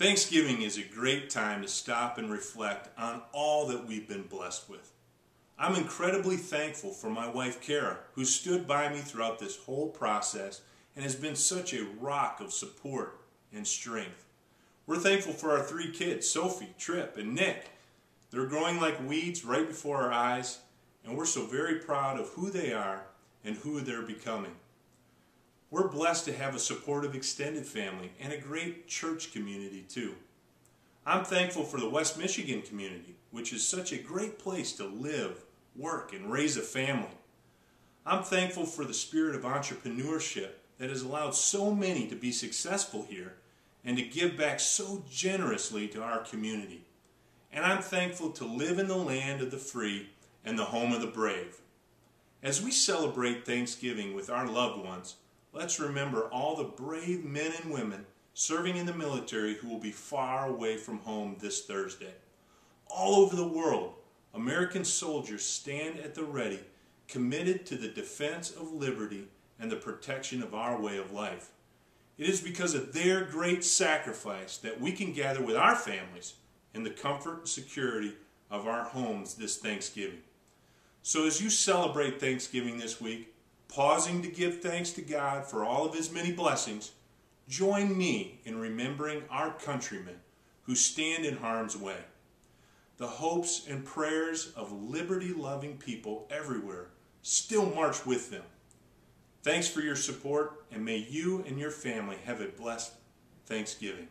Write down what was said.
Thanksgiving is a great time to stop and reflect on all that we've been blessed with. I'm incredibly thankful for my wife Kara, who stood by me throughout this whole process and has been such a rock of support and strength. We're thankful for our three kids, Sophie, Trip, and Nick. They're growing like weeds right before our eyes, and we're so very proud of who they are and who they're becoming. We're blessed to have a supportive extended family and a great church community too. I'm thankful for the West Michigan community, which is such a great place to live, work, and raise a family. I'm thankful for the spirit of entrepreneurship that has allowed so many to be successful here and to give back so generously to our community. And I'm thankful to live in the land of the free and the home of the brave. As we celebrate Thanksgiving with our loved ones, Let's remember all the brave men and women serving in the military who will be far away from home this Thursday. All over the world, American soldiers stand at the ready, committed to the defense of liberty and the protection of our way of life. It is because of their great sacrifice that we can gather with our families in the comfort and security of our homes this Thanksgiving. So as you celebrate Thanksgiving this week, pausing to give thanks to God for all of his many blessings, join me in remembering our countrymen who stand in harm's way. The hopes and prayers of liberty loving people everywhere still march with them. Thanks for your support, and may you and your family have a blessed Thanksgiving.